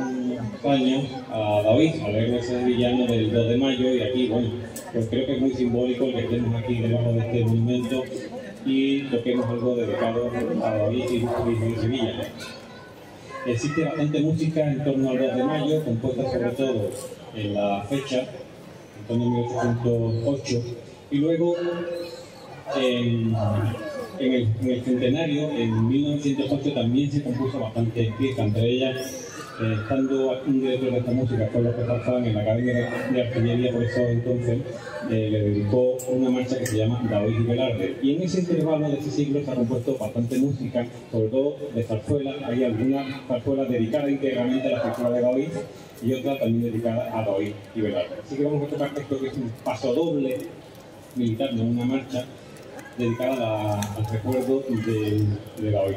años a David, al héroe sevillano del 2 de mayo, y aquí, bueno, pues creo que es muy simbólico el que estemos aquí debajo de este monumento y toquemos algo dedicado a David y de Sevilla. Existe bastante música en torno al 2 de mayo, compuesta sobre todo en la fecha, en torno a 1808, y luego en, el, centenario, en 1908, también se compuso bastante pieza, entre ellas estando un director de esta música, Carlos Petarfán, en la Academia de Artillería, por eso entonces eh, le dedicó una marcha que se llama David y Velarde. Y en ese intervalo de ese siglo se ha compuesto bastante música, sobre todo de zarzuelas. Hay algunas zarzuelas dedicadas íntegramente a la zarzuela de David y otras también dedicadas a David y Velarde. Así que vamos a tocar esto que es un paso doble militar de una marcha dedicada al recuerdo de, de David.